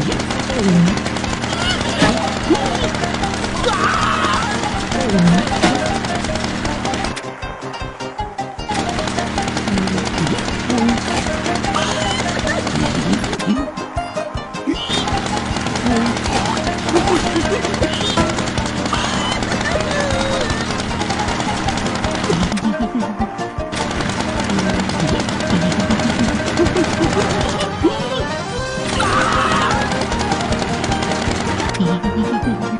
Mm-hmm. 你一个 vip